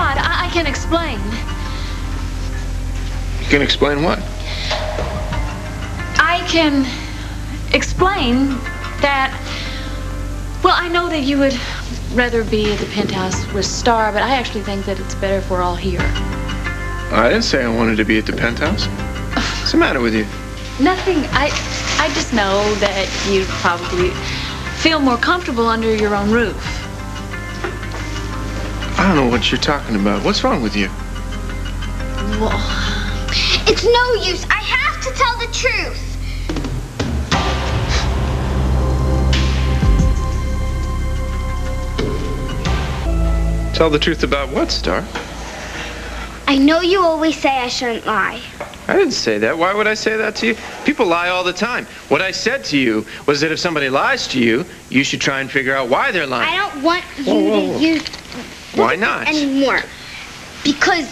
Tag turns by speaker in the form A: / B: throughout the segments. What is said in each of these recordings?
A: Todd, I, I can explain.
B: You can explain what?
A: I can explain that. Well, I know that you would rather be at the penthouse with Starr, but I actually think that it's better if we're all here.
B: I didn't say I wanted to be at the penthouse. What's the matter with you?
A: Nothing. I I just know that you'd probably feel more comfortable under your own roof.
B: I don't know what you're talking about. What's wrong with you?
A: Well,
C: It's no use. I have to tell the truth.
B: Tell the truth about what, Starr?
C: I know you always say I shouldn't lie.
B: I didn't say that. Why would I say that to you? People lie all the time. What I said to you was that if somebody lies to you, you should try and figure out why they're lying.
C: I don't want you
B: Whoa, whoa, whoa.
C: to use
B: Why not?
C: anymore. Because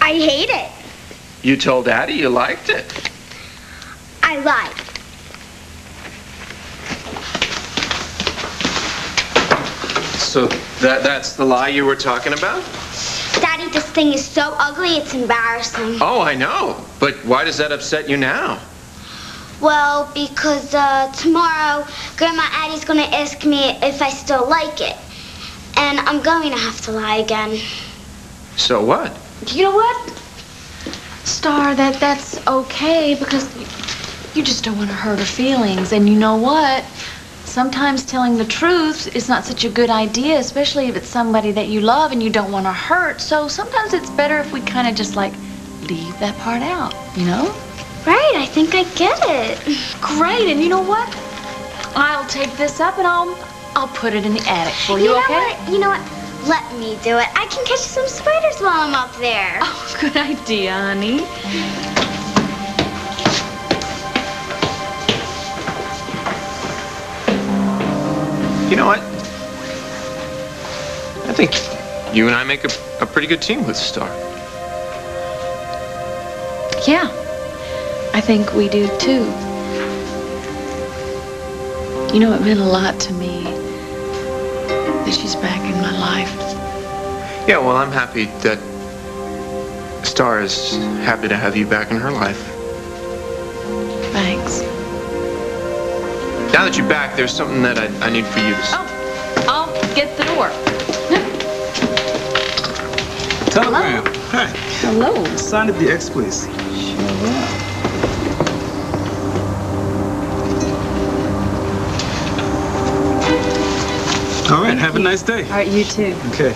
C: I hate it.
B: You told Daddy you liked it.
C: I lied.
B: So that that's the lie you were talking about?
C: Daddy, this thing is so ugly, it's embarrassing.
B: Oh, I know. But why does that upset you now?
C: Well, because uh, tomorrow Grandma Addie's gonna ask me if I still like it. And I'm going to have to lie again.
B: So what?
A: you know what? Starr, that that's okay because you just don't want to hurt her feelings. And you know what? Sometimes telling the truth is not such a good idea, especially if it's somebody that you love and you don't want to hurt. So sometimes it's better if we kind of just like leave that part out, you know?
C: Right, I think I get it.
A: Great, and you know what? I'll take this up and I'll I'll put it in the attic for you,
C: you know
A: okay?
C: what? You know what? Let me do it. I can catch some spiders while I'm up there.
A: Oh, good idea, honey.
B: You know what? I think you and I make a, a pretty good team with Starr.
A: Yeah, I think we do too. You know, it meant a lot to me that she's back in my life.
B: Yeah, well, I'm happy that Starr is happy to have you back in her life.
A: Thanks.
B: Now that you're back, there's something that I, I need for you to s-
A: Oh, I'll get the door.
D: Telegram. Hi.
A: Hello.
D: Sign at the X, please. All right. Have a nice day.
A: All right, you too.
D: Okay.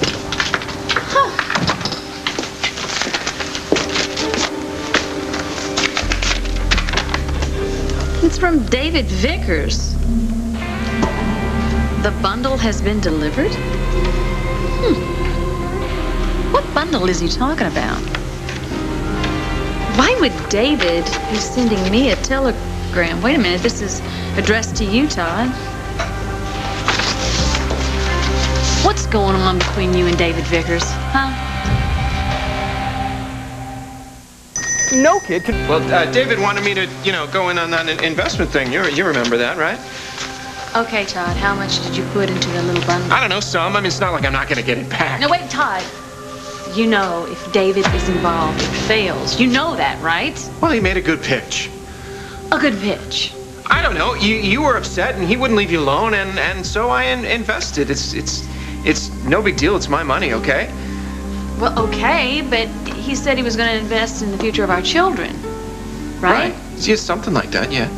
A: It's from David Vickers. The bundle has been delivered? Hmm. What bundle is he talking about? Why would David be sending me a telegram? Wait a minute, this is addressed to you, Todd. What's going on between you and David Vickers, huh?
E: No kid could.
B: Well, uh, David wanted me to, you know, go in on that investment thing. You, you remember that, right?
A: Okay, Todd, how much did you put into the little bundle?
B: I don't know, some. I mean, it's not like I'm not going to get it back.
A: No, wait, Todd. You know if David is involved, it fails. You know that, right?
B: Well, he made a good pitch.
A: A good pitch.
B: I don't know. You you were upset, and he wouldn't leave you alone, and and so I in- invested. It's it's it's no big deal. It's my money, okay?
A: Well, okay, but he said he was going to invest in the future of our children, right? Right.
B: Yeah, something like that. Yeah.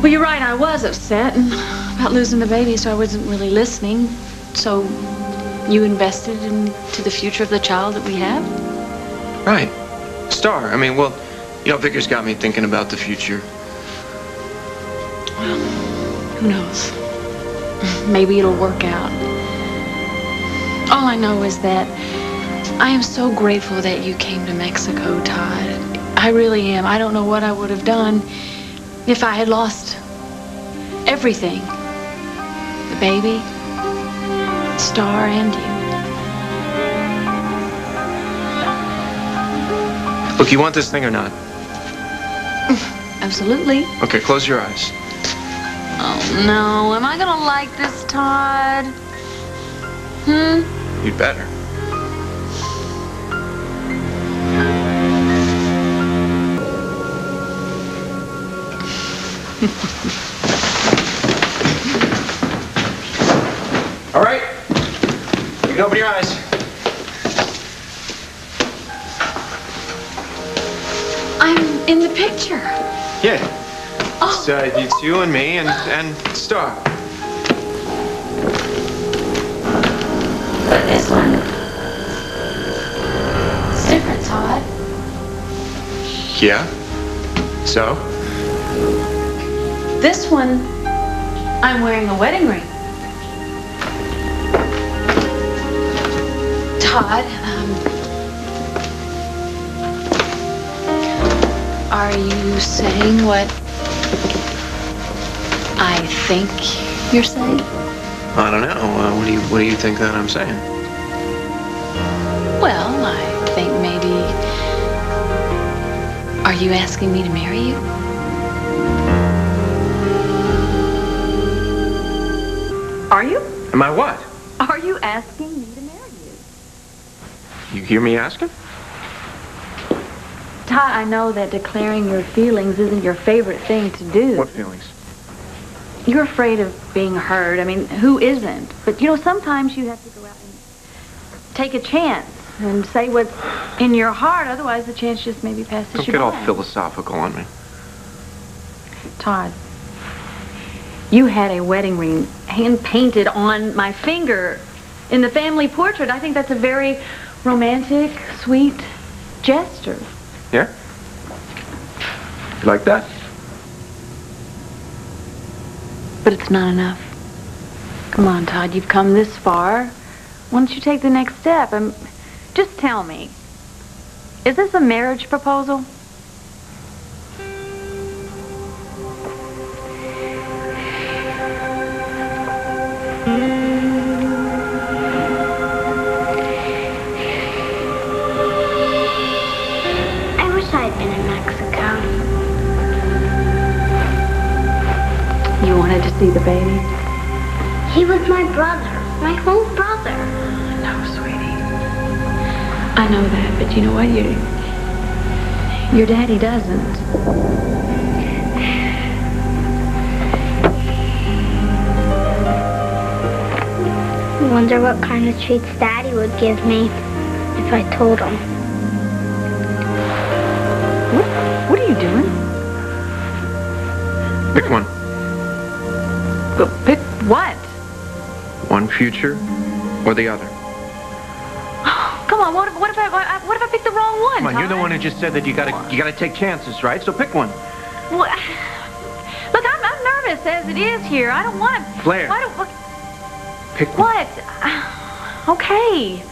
A: Well, you're right. I was upset and about losing the baby, so I wasn't really listening. So you invested into the future of the child that we have?
B: Right. Starr. I mean, well, you know, Vickers got me thinking about the future.
A: Well, who knows? Maybe it'll work out. All I know is that I am so grateful that you came to Mexico, Todd. I really am. I don't know what I would have done if I had lost everything the baby, Starr, and you.
B: Look, you want this thing or not?
A: Absolutely.
B: Okay, close your eyes.
F: Oh, no. Am I gonna like this, Todd? Hmm?
B: You'd better. All right. You can open your eyes.
F: I'm in the picture.
B: Yeah. It's, uh, it's you and me and, and Starr.
F: But this one. It's different, Todd.
B: Yeah? So?
F: This one, I'm wearing a wedding ring. Todd, um, are you saying what I think you're saying?
B: I don't know. Uh, what do you What do you think that I'm saying?
F: Well, I think maybe. Are you asking me to marry you?
A: Are you?
B: Am I what?
A: Are you asking me to marry you?
B: You hear me asking?
A: Todd, I know that declaring your feelings isn't your favorite thing to do.
B: What feelings?
A: You're afraid of being hurt. I mean, who isn't? But you know, sometimes you have to go out and take a chance and say what's in your heart. Otherwise, the chance just maybe passes
B: Don't
A: you
B: get all philosophical on me.
A: Todd, you had a wedding ring hand painted on my finger in the family portrait. I think that's a very romantic, sweet gesture.
B: Yeah? You like that?
A: But it's not enough. Come on, Todd, you've come this far. Why don't you take the next step? And just tell me, is this a marriage proposal? See the baby?
C: He was my brother, my whole brother.
A: No, sweetie. I know that, but you know what? Your, your daddy doesn't.
C: I wonder what kind of treats Daddy would give me if I told him.
A: What, what are you doing?
B: Pick one.
A: But pick what?
B: One future or the other.
A: Come on, what if, what if I what, uh, what if I pick the wrong one?
B: Come on, you're the one who just said that you gotta you gotta take chances, right? So pick one.
A: What? Look, I'm, I'm nervous as it is here. I don't want to.
B: Blair.
A: Why don't? Look,
B: Pick one.
A: what? Okay.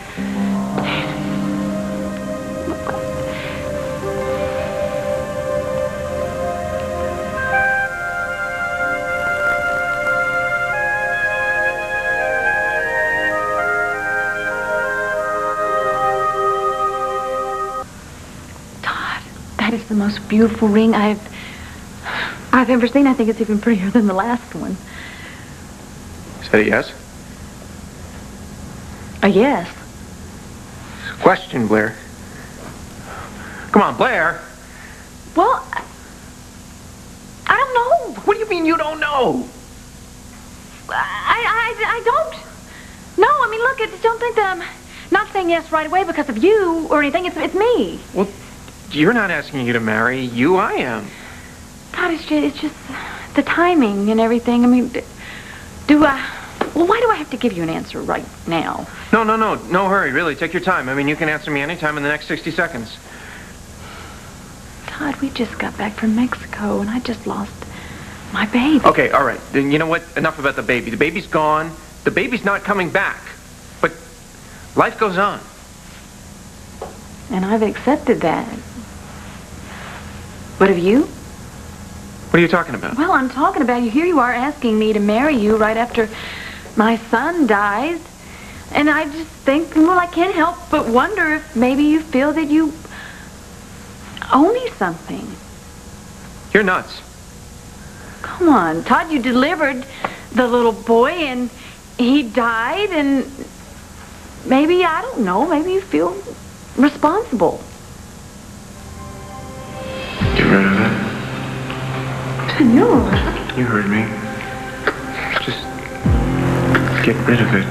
A: Most beautiful ring I've I've ever seen. I think it's even prettier than the last one.
B: Is that a yes?
A: A yes.
B: Question, Blair. Come on, Blair.
A: Well, I- I don't know.
B: What do you mean you don't know?
A: I, I, I don't. No, I mean, look, it's, don't think that I'm not saying yes right away because of you or anything. It's, it's me.
B: Well, you're not asking you to marry you. I am.
A: God, it's just, it's just the timing and everything. I mean, do I? Well, why do I have to give you an answer right now?
B: No, no, no, no hurry. Really, take your time. I mean, you can answer me anytime in the next 60 seconds.
A: Todd, we just got back from Mexico and I just lost my baby.
B: Okay, all right. Then you know what? Enough about the baby. The baby's gone. The baby's not coming back. But life goes on.
A: And I've accepted that. But have you?
B: What are you talking about?
A: Well, I'm talking about you. Here you are asking me to marry you right after my son dies. And I just think, well, I can't help but wonder if maybe you feel that you owe me something.
B: You're nuts.
A: Come on, Todd, you delivered the little boy and he died and maybe, I don't know, maybe you feel responsible. No.
G: You heard me. Just get rid of it.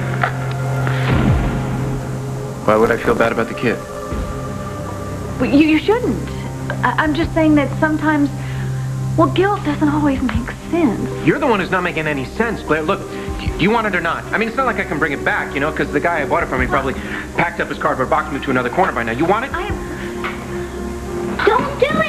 G: Why would I feel bad about the kid?
A: Well, you, you shouldn't. I, I'm just saying that sometimes, well, guilt doesn't always make sense.
B: You're the one who's not making any sense, Blair. Look, do you want it or not? I mean, it's not like I can bring it back, you know, because the guy I bought it from, he probably packed up his cardboard box, and moved to another corner by now. You want it?
A: I
C: Don't do it!